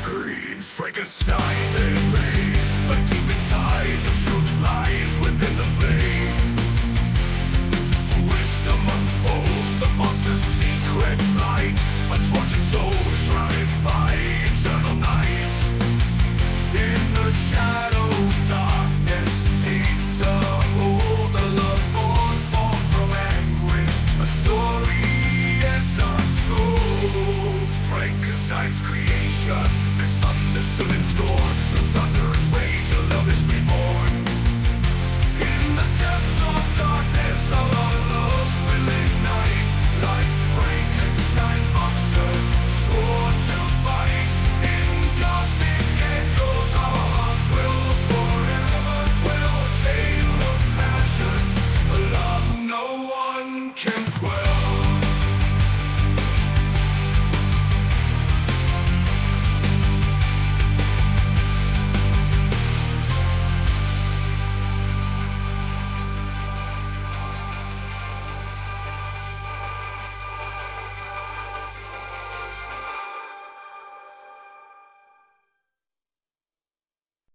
screens Frankenstein in vain But deep inside the truth lies within the flame. Wisdom unfolds the monster's secret light. A tortured soul untold creation Misunderstood and scorned